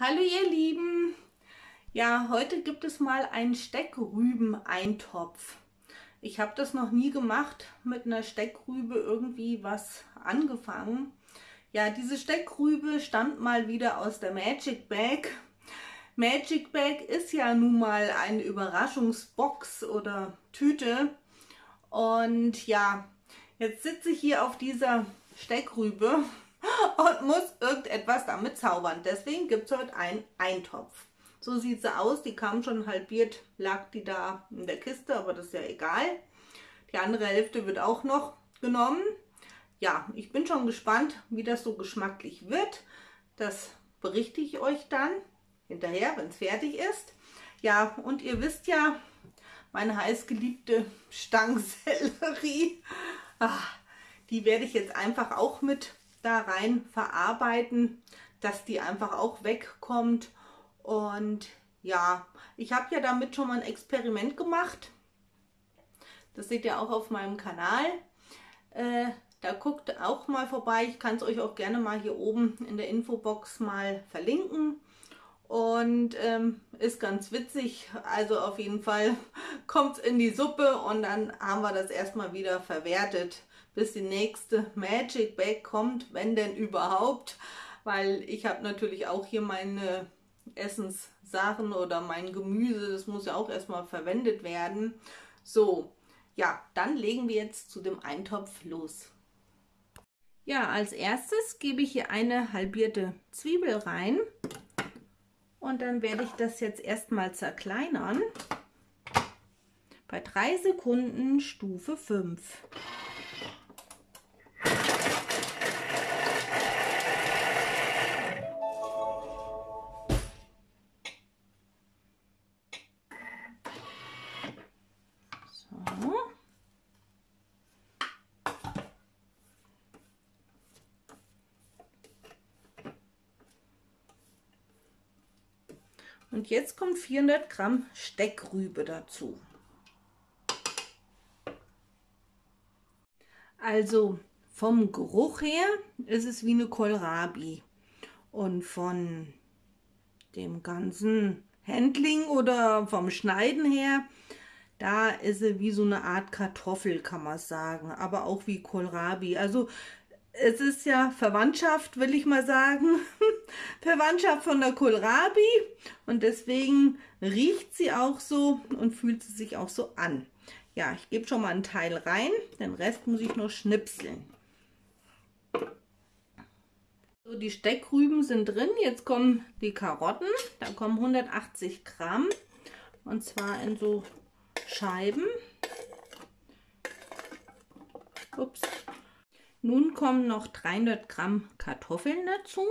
Hallo ihr Lieben! Ja, heute gibt es mal einen Steckrüben-Eintopf. Ich habe das noch nie gemacht, mit einer Steckrübe irgendwie was angefangen. Ja, diese Steckrübe stammt mal wieder aus der Magic Bag. Magic Bag ist ja nun mal eine Überraschungsbox oder Tüte. Und ja, jetzt sitze ich hier auf dieser Steckrübe und muss irgendetwas damit zaubern. Deswegen gibt es heute einen Eintopf. So sieht sie aus. Die kam schon halbiert, lag die da in der Kiste, aber das ist ja egal. Die andere Hälfte wird auch noch genommen. Ja, ich bin schon gespannt, wie das so geschmacklich wird. Das berichte ich euch dann hinterher, wenn es fertig ist. Ja, und ihr wisst ja, meine heißgeliebte Stangsellerie, ach, die werde ich jetzt einfach auch mit da rein verarbeiten, dass die einfach auch wegkommt. Und ja, ich habe ja damit schon mal ein Experiment gemacht. Das seht ihr auch auf meinem Kanal. Äh, da guckt auch mal vorbei. Ich kann es euch auch gerne mal hier oben in der Infobox mal verlinken. Und ähm, ist ganz witzig. Also auf jeden Fall kommt es in die Suppe und dann haben wir das erstmal wieder verwertet bis die nächste Magic Bag kommt, wenn denn überhaupt. Weil ich habe natürlich auch hier meine Essenssachen oder mein Gemüse, das muss ja auch erstmal verwendet werden. So, ja, dann legen wir jetzt zu dem Eintopf los. Ja, als erstes gebe ich hier eine halbierte Zwiebel rein. Und dann werde ich das jetzt erstmal zerkleinern. Bei 3 Sekunden Stufe 5. Und jetzt kommt 400 Gramm Steckrübe dazu. Also vom Geruch her ist es wie eine Kohlrabi. Und von dem ganzen Handling oder vom Schneiden her, da ist sie wie so eine Art Kartoffel, kann man sagen. Aber auch wie Kohlrabi. Also es ist ja Verwandtschaft, will ich mal sagen. Verwandtschaft von der Kohlrabi und deswegen riecht sie auch so und fühlt sie sich auch so an. Ja, ich gebe schon mal einen Teil rein, den Rest muss ich noch schnipseln. So, die Steckrüben sind drin, jetzt kommen die Karotten, da kommen 180 Gramm und zwar in so Scheiben. Ups, nun kommen noch 300 Gramm Kartoffeln dazu.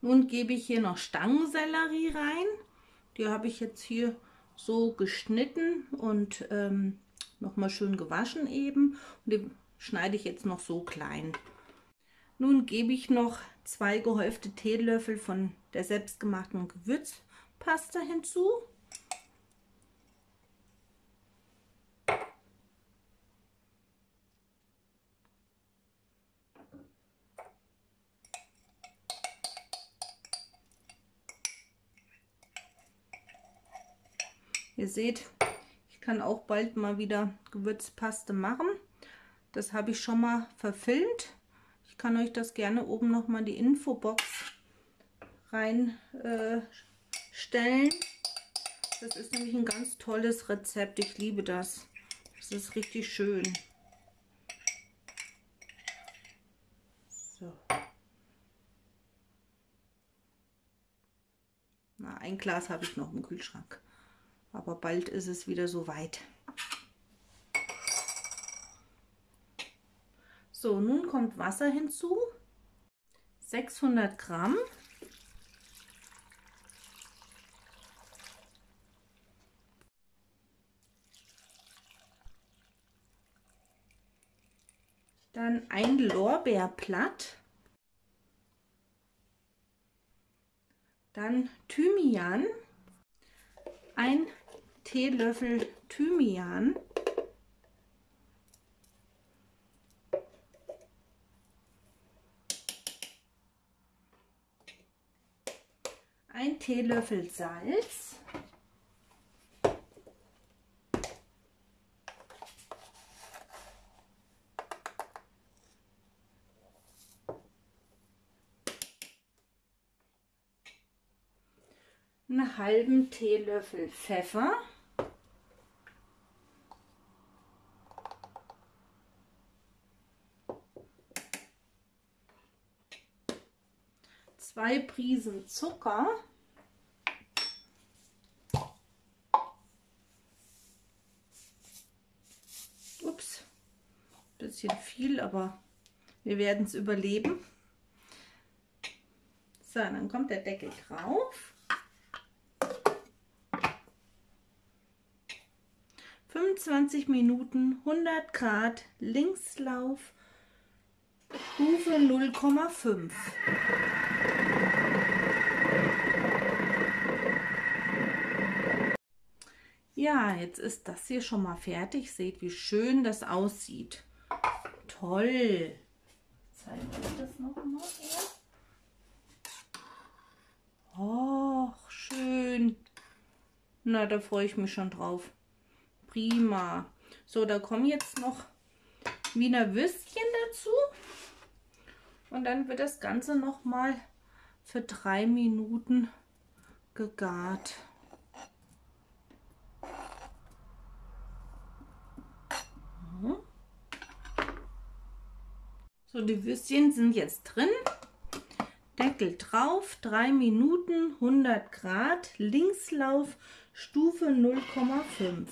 Nun gebe ich hier noch Stangensellerie rein. Die habe ich jetzt hier so geschnitten und ähm, nochmal schön gewaschen eben. Und die schneide ich jetzt noch so klein. Nun gebe ich noch zwei gehäufte Teelöffel von der selbstgemachten Gewürzpasta hinzu. Ihr seht, ich kann auch bald mal wieder Gewürzpaste machen. Das habe ich schon mal verfilmt. Ich kann euch das gerne oben noch mal in die Infobox reinstellen. Äh, das ist nämlich ein ganz tolles Rezept. Ich liebe das. Das ist richtig schön. So. Na, ein Glas habe ich noch im Kühlschrank. Aber bald ist es wieder so weit. So, nun kommt Wasser hinzu. 600 Gramm. Dann ein Lorbeerblatt. Dann Thymian. Ein Teelöffel Thymian. Ein Teelöffel Salz. einen halben Teelöffel Pfeffer. Zwei Prisen Zucker, ups, bisschen viel, aber wir werden es überleben. So, dann kommt der Deckel drauf. 25 Minuten 100 Grad Linkslauf Stufe 0,5. Ja, jetzt ist das hier schon mal fertig. Seht, wie schön das aussieht. Toll. Zeige ich das nochmal her. Och, schön. Na, da freue ich mich schon drauf. Prima. So, da kommen jetzt noch Wiener Würstchen dazu. Und dann wird das Ganze noch mal für drei Minuten gegart. So, die Würstchen sind jetzt drin. Deckel drauf, 3 Minuten, 100 Grad, Linkslauf, Stufe 0,5.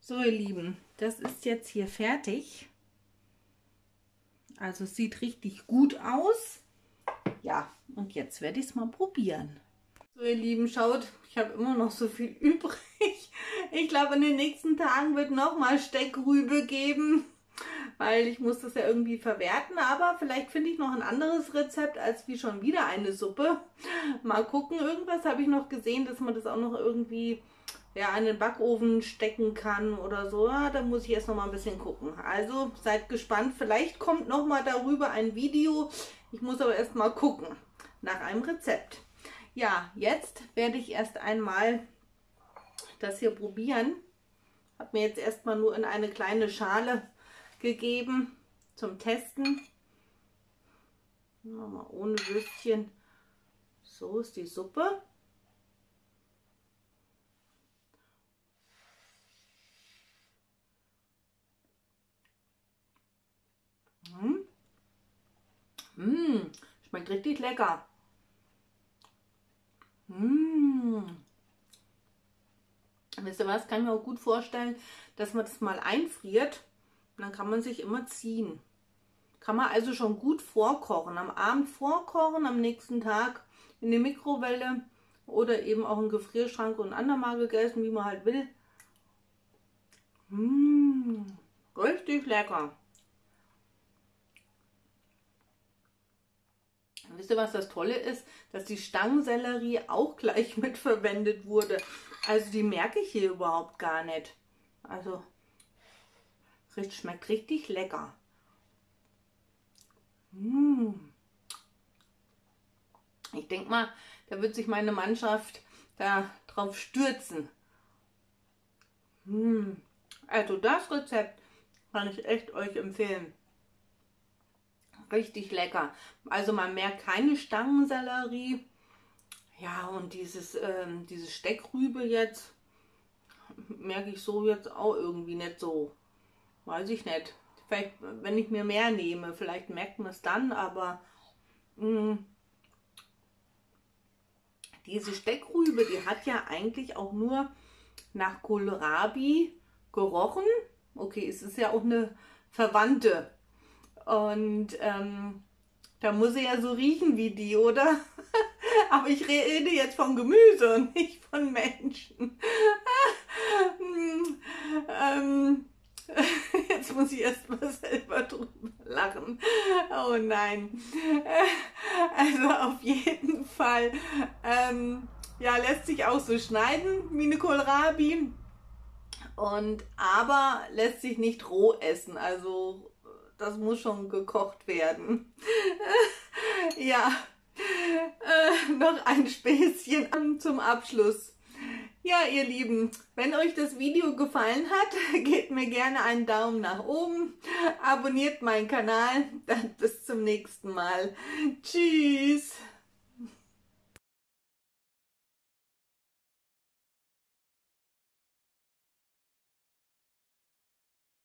So ihr Lieben, das ist jetzt hier fertig. Also sieht richtig gut aus. Ja, und jetzt werde ich es mal probieren. So ihr Lieben, schaut, ich habe immer noch so viel übrig. Ich glaube, in den nächsten Tagen wird nochmal Steckrübe geben, weil ich muss das ja irgendwie verwerten. Aber vielleicht finde ich noch ein anderes Rezept als wie schon wieder eine Suppe. Mal gucken, irgendwas habe ich noch gesehen, dass man das auch noch irgendwie ja, an den Backofen stecken kann oder so. Ja, da muss ich erst noch mal ein bisschen gucken. Also seid gespannt. Vielleicht kommt noch mal darüber ein Video. Ich muss aber erst mal gucken nach einem Rezept. Ja, jetzt werde ich erst einmal das hier probieren. Habe mir jetzt erstmal nur in eine kleine Schale gegeben zum Testen. Mal ohne Würstchen. So ist die Suppe. Mmh, schmeckt richtig lecker. Mmh. Wisst ihr was, kann ich mir auch gut vorstellen, dass man das mal einfriert und dann kann man sich immer ziehen. Kann man also schon gut vorkochen. Am Abend vorkochen, am nächsten Tag in die Mikrowelle oder eben auch im Gefrierschrank und andermal gegessen, wie man halt will. Mmh, richtig lecker. Wisst ihr, was das Tolle ist? Dass die Stangensellerie auch gleich mit verwendet wurde. Also die merke ich hier überhaupt gar nicht. Also schmeckt richtig lecker. Mmh. Ich denke mal, da wird sich meine Mannschaft da drauf stürzen. Mmh. Also das Rezept kann ich echt euch empfehlen richtig lecker. Also man merkt keine Stangensellerie. Ja, und dieses, ähm, diese Steckrübe jetzt merke ich so jetzt auch irgendwie nicht so. Weiß ich nicht. Vielleicht, wenn ich mir mehr nehme, vielleicht merkt man es dann, aber mh, mm, diese Steckrübe, die hat ja eigentlich auch nur nach Kohlrabi gerochen. Okay, es ist ja auch eine Verwandte und ähm, da muss sie ja so riechen wie die, oder? Aber ich rede jetzt von Gemüse und nicht von Menschen. ähm, jetzt muss ich erst mal selber drüber lachen. Oh nein. Also auf jeden Fall. Ähm, ja, lässt sich auch so schneiden wie eine Kohlrabi. Und aber lässt sich nicht roh essen. Also das muss schon gekocht werden. ja, äh, noch ein Späßchen zum Abschluss. Ja, ihr Lieben, wenn euch das Video gefallen hat, gebt mir gerne einen Daumen nach oben, abonniert meinen Kanal, dann bis zum nächsten Mal. Tschüss!